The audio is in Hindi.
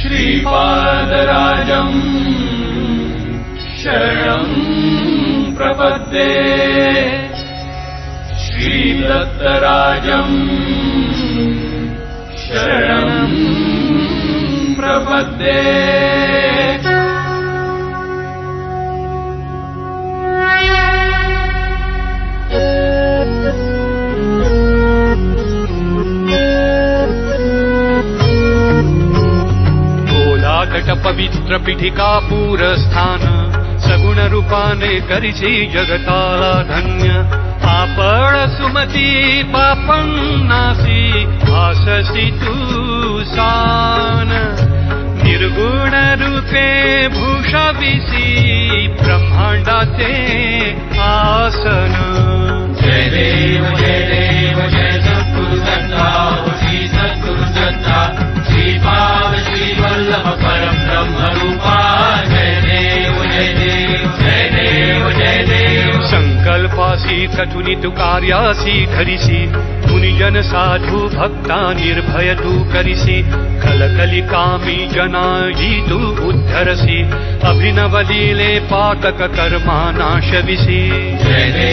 श्रीपादराजम् शरणम् प्रपद्ये। श्रीदत्तराजम् शरणम् प्रपद्ये कोलाकट पवित्र पीठिका पूरस्थान सगुण रूपाने करिছি जगताला धन्य आपण सुमती, पापं नासी, भाससी तू सान। निर्गुण रूपे भूषविसी ब्रह्मांडाचे आसन। जय देव, जय देव संकल्पासी कठुनी तू कार्यासी खरिसी मुनिजन साधु भक्ता निर्भय तू करिसी कलकली कामी जना ही तू उद्धरसी। अभिनव लीले पातक कर्मा नाशविसी जय